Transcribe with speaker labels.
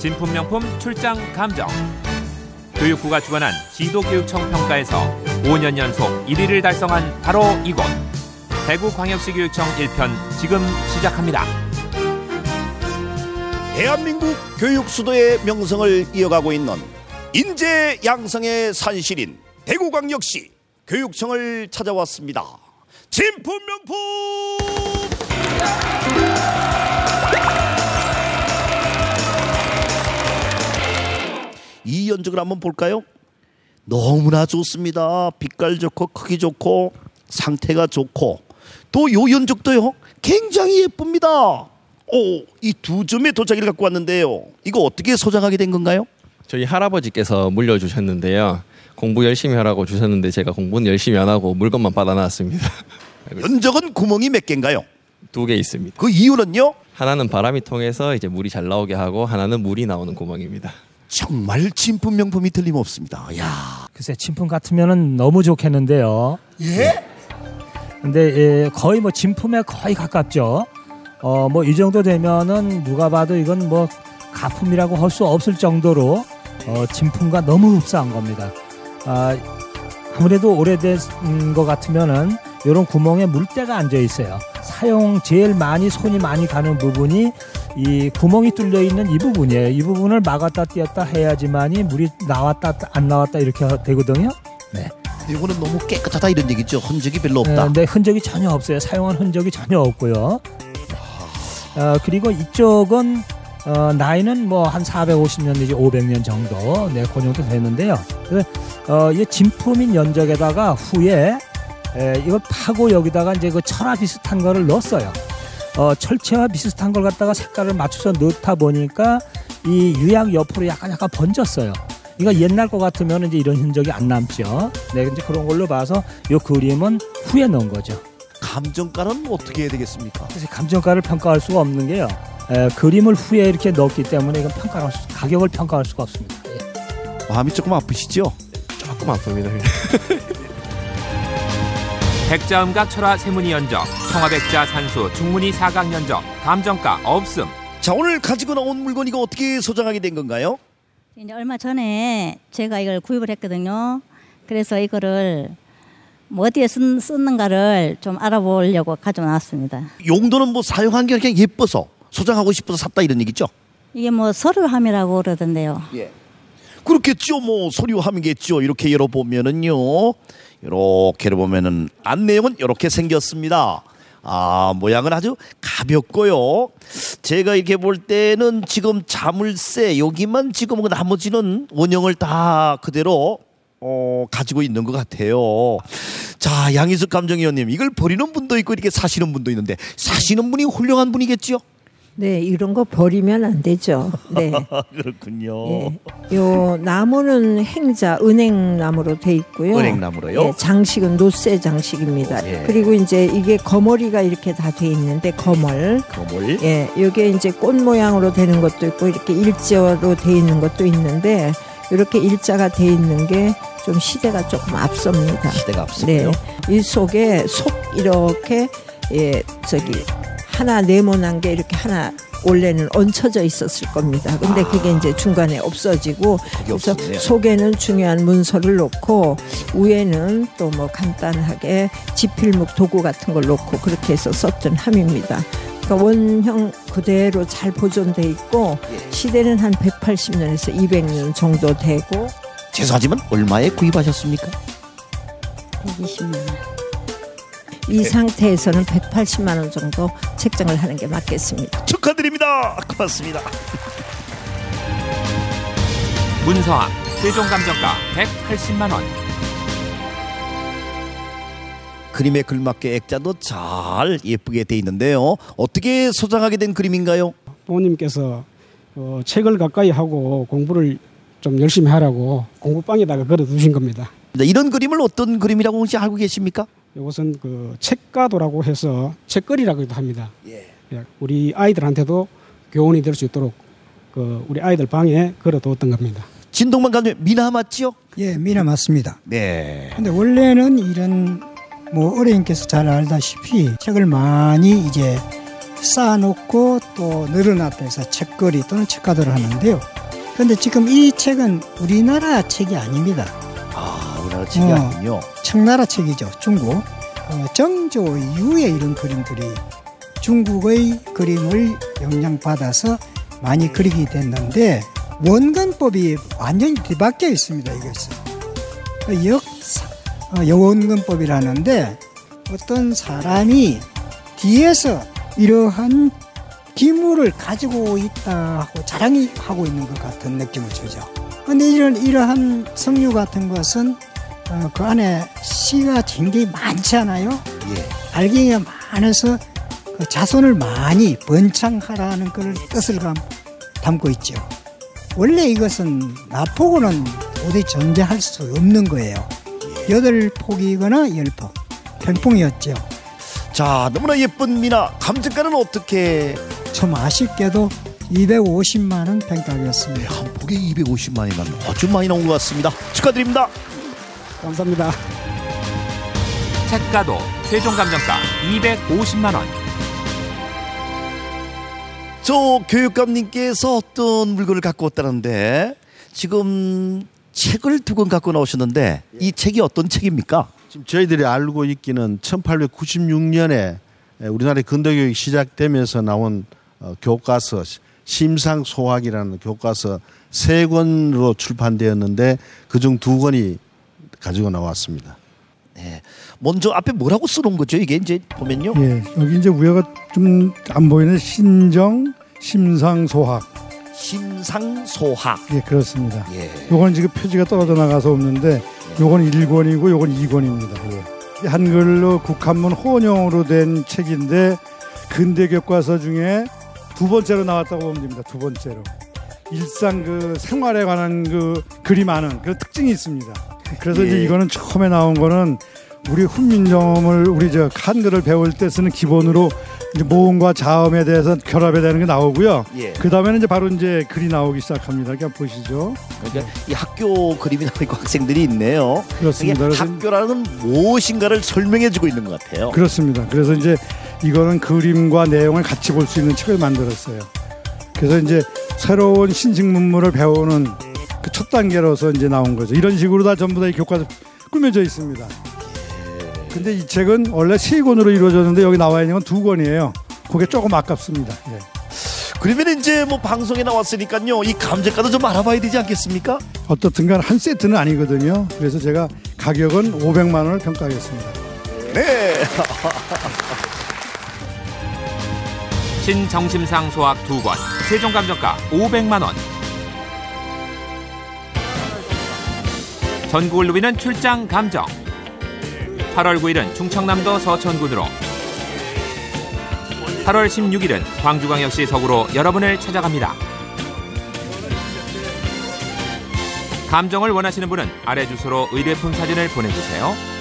Speaker 1: 진품명품 출장 감정 교육부가 주관한 지도교육청 평가에서 5년 연속 1위를 달성한 바로 이곳 대구광역시교육청 1편 지금 시작합니다.
Speaker 2: 대한민국 교육 수도의 명성을 이어가고 있는 인재 양성의 산실인 대구광역시 교육청을 찾아왔습니다. 진품 명품 이 연적을 한번 볼까요? 너무나 좋습니다. 빛깔 좋고 크기 좋고 상태가 좋고 또 요 연적도요 굉장히 예쁩니다. 오, 이 두 점의 도자기를 갖고 왔는데요. 이거 어떻게 소장하게 된 건가요?
Speaker 3: 저희 할아버지께서 물려주셨는데요. 공부 열심히 하라고 주셨는데 제가 공부는 열심히 안 하고 물건만 받아놨습니다.
Speaker 2: 연적은 구멍이 몇 개인가요?
Speaker 3: 두 개 있습니다.
Speaker 2: 그 이유는요?
Speaker 3: 하나는 바람이 통해서 이제 물이 잘 나오게 하고 하나는 물이 나오는 구멍입니다.
Speaker 2: 정말 진품 명품이 틀림없습니다. 야,
Speaker 4: 글쎄 진품 같으면은 너무 좋겠는데요.
Speaker 2: 예?
Speaker 4: 근데 예, 거의 뭐 진품에 거의 가깝죠. 어 뭐 이 정도 되면은 누가 봐도 이건 뭐 가품이라고 할 수 없을 정도로 어 진품과 너무 흡사한 겁니다. 아 아무래도 오래된 것 같으면은 이런 구멍에 물때가 앉아 있어요. 사용 제일 많이 손이 많이 가는 부분이 이 구멍이 뚫려 있는 이 부분이에요. 이 부분을 막았다 띄었다 해야지만이 물이 나왔다 안 나왔다 이렇게 되거든요. 네.
Speaker 2: 이거는 너무 깨끗하다 이런 얘기죠. 흔적이 별로 없다.
Speaker 4: 네, 흔적이 전혀 없어요. 사용한 흔적이 전혀 없고요. 어, 그리고 이쪽은 어, 나이는 뭐 한 450년 내지 500년 정도, 네, 그 정도 되는데요. 그, 어, 이 진품인 연적에다가 후에 에, 이걸 파고 여기다가 이제 그 철화 비슷한 거를 넣었어요. 어, 철체와 비슷한 걸 갖다가 색깔을 맞춰서 넣다 보니까 이 유약 옆으로 약간 약간 번졌어요. 이거 옛날 거 같으면 이제 이런 흔적이 안 남죠. 네, 이제 그런 걸로 봐서 이 그림은 후에 넣은 거죠.
Speaker 2: 감정가는 어떻게 해야 되겠습니까?
Speaker 4: 그래서 감정가를 평가할 수가 없는 게요. 에, 그림을 후에 이렇게 넣었기 때문에 이건 평가할 수, 가격을 평가할 수가 없습니다. 예.
Speaker 2: 마음이 조금 아프시죠?
Speaker 3: 조금 아픕니다.
Speaker 1: 백자음각 철화 세문이 연적 청화백자 산수 중문이 사각 연적 감정가 없음
Speaker 2: 자, 오늘 가지고 나온 물건 이거 어떻게 소장하게 된 건가요?
Speaker 5: 이제 얼마 전에 제가 이걸 구입을 했거든요. 그래서 이거를 뭐 어디에 쓴, 쓰는가를 좀 알아보려고 가져왔습니다.
Speaker 2: 용도는 뭐 사용한 게 그냥 예뻐서 소장하고 싶어서 샀다 이런 얘기죠?
Speaker 5: 이게 뭐 서류함이라고 그러던데요.
Speaker 2: 예. 그렇겠죠. 뭐 소류함이겠죠. 이렇게 열어보면은요. 이렇게 열어보면은 안내용은 이렇게 생겼습니다. 아, 모양은 아주 가볍고요. 제가 이렇게 볼 때는 지금 자물쇠 여기만 지금 나머지는 원형을 다 그대로 어, 가지고 있는 것 같아요. 자, 양희숙 감정위원님, 이걸 버리는 분도 있고 이렇게 사시는 분도 있는데 사시는 분이 훌륭한 분이겠죠?
Speaker 6: 네, 이런 거 버리면 안 되죠. 네.
Speaker 2: 그렇군요.
Speaker 6: 예. 요 나무는 행자 은행 나무로 돼 있고요.
Speaker 2: 은행 나무로요?
Speaker 6: 예, 장식은 노쇠 장식입니다.
Speaker 2: 예.
Speaker 6: 그리고 이제 이게 거머리가 이렇게 다 돼 있는데 거멀.
Speaker 2: 거물.
Speaker 6: 예, 요게 이제 꽃 모양으로 되는 것도 있고 이렇게 일자로 돼 있는 것도 있는데 이렇게 일자가 돼 있는 게 좀 시대가 조금 앞섭니다.
Speaker 2: 시대가 앞서고요.
Speaker 6: 네, 이 속에 속 이렇게 예 저기 하나 네모난 게 이렇게 하나 원래는 얹혀져 있었을 겁니다. 근데 그게 이제 중간에 없어지고 그래서. 속에는 중요한 문서를 놓고 위에는 또 뭐 간단하게 지필목 도구 같은 걸 놓고 그렇게 해서 썼던 함입니다. 그러니까 원형 그대로 잘 보존돼 있고 시대는 한 180년에서 200년 정도 되고
Speaker 2: 죄송하지만 얼마에 구입하셨습니까?
Speaker 5: 120만 원.
Speaker 6: 이 상태에서는 180만 원 정도 책정을 하는 게 맞겠습니다.
Speaker 2: 축하드립니다. 고맙습니다.
Speaker 1: 문서함 최종 감정가 180만 원
Speaker 2: 그림에 글맞게 액자도 잘 예쁘게 돼 있는데요. 어떻게 소장하게 된 그림인가요?
Speaker 7: 부모님께서 어, 책을 가까이 하고 공부를 좀 열심히 하라고 공부방에다가 걸어 두신 겁니다.
Speaker 2: 이런 그림을 어떤 그림이라고 혹시 알고 계십니까?
Speaker 7: 이것은 그 책가도라고 해서 책거리라고도 합니다. 예, 우리 아이들한테도 교훈이 될 수 있도록 그 우리 아이들 방에 걸어 두었던 겁니다.
Speaker 2: 진동만 감독 미나 맞지요?
Speaker 8: 예, 미나 맞습니다.
Speaker 2: 네.
Speaker 8: 근데 원래는 이런 뭐 어르신께서 잘 알다시피 책을 많이 이제 쌓아놓고 또 늘어놨다 해서 책거리 또는 책가도를 하는데요. 근데 지금 이 책은 우리나라 책이 아닙니다.
Speaker 2: 아, 우리나라 책이
Speaker 8: 어.
Speaker 2: 아니군요.
Speaker 8: 청나라 책이죠. 중국. 어, 정조 이후에 이런 그림들이 중국의 그림을 영향받아서 많이 그리게 됐는데 원근법이 완전히 뒤바뀌어 있습니다. 이것은 그 역사 어, 여원근법이라는데 어떤 사람이 뒤에서 이러한 기물을 가지고 있다 하고 자랑하고 있는 것 같은 느낌을 주죠. 근데 이런 이러한 성류 같은 것은 어, 그 안에 시가 굉장히 많잖아요.
Speaker 2: 예.
Speaker 8: 알갱이가 많아서 그 자손을 많이 번창하라는 그런 뜻을 감, 담고 있죠. 원래 이것은 나폭은 도저히 존재할 수 없는 거예요. 여덟 폭이거나 열 폭. 평풍이었죠.
Speaker 2: 자, 너무나 예쁜 미나. 감정가는 어떻게?
Speaker 8: 참 아쉽게도 250만 원 평가하였습니다.
Speaker 2: 한 폭에 250만이 나면 아주 많이 나온 것 같습니다. 축하드립니다.
Speaker 7: 감사합니다.
Speaker 1: 책가도 최종 감정가 250만 원.
Speaker 2: 저 교육감님께서 어떤 물건을 갖고 왔다는데 지금 책을 두 권 갖고 나오셨는데 이 책이 어떤 책입니까?
Speaker 9: 지금 저희들이 알고 있기는 1896년에 우리나라의 근대교육이 시작되면서 나온 어, 교과서 심상소학이라는 교과서 세 권으로 출판되었는데 그중 두 권이 가지고 나왔습니다.
Speaker 2: 네. 먼저 앞에 뭐라고 써놓은 거죠? 이게 이제 보면요.
Speaker 10: 예, 여기 이제 위에가 좀 안 보이는 신정 심상소학.
Speaker 2: 심상소학.
Speaker 10: 예, 그렇습니다.
Speaker 2: 예.
Speaker 10: 요건 지금 표지가 떨어져 나가서 없는데 요건 1권이고 요건 2권입니다. 예. 한글로 국한문 혼용으로 된 책인데 근대 교과서 중에 두 번째로 나왔다고 보면 됩니다. 두 번째로. 일상 그 생활에 관한 그 글이 많은 그 특징이 있습니다. 그래서 이제
Speaker 2: 예.
Speaker 10: 이거는 처음에 나온 거는 우리 훈민정음을 우리 저 한글을 배울 때 쓰는 기본으로 이제 모음과 자음에 대해서 결합에 되는 게 나오고요.
Speaker 2: 예.
Speaker 10: 그 다음에는 이제 바로 이제 글이 나오기 시작합니다. 그냥 보시죠.
Speaker 2: 그러니까 이 학교 그림이 나오고 학생들이 있네요.
Speaker 10: 그렇습니다. 그래서
Speaker 2: 학교라는 무엇인가를 설명해주고 있는 것 같아요.
Speaker 10: 그렇습니다. 그래서 이제 이거는 그림과 내용을 같이 볼 수 있는 책을 만들었어요. 그래서 이제 새로운 신식 문물을 배우는 그 첫 단계로서 이제 나온 거죠. 이런 식으로 다 전부 다 이 교과서 꾸며져 있습니다. 근데 이 책은 원래 세 권으로 이루어졌는데 여기 나와 있는 건 두 권이에요. 그게 조금 아깝습니다. 예.
Speaker 2: 그러면 이제 뭐 방송에 나왔으니까요. 이 감정가도 좀 알아봐야 되지 않겠습니까?
Speaker 10: 어떻든 간 한 세트는 아니거든요. 그래서 제가 가격은 500만 원을 평가하겠습니다.
Speaker 2: 네.
Speaker 1: 신정심상 소학 두 권. 최종 감정가 500만 원. 전국을 누비는 출장 감정. 8월 9일은 충청남도 서천군으로 8월 16일은 광주광역시 서구로 여러분을 찾아갑니다. 감정을 원하시는 분은 아래 주소로 의뢰품 사진을 보내주세요.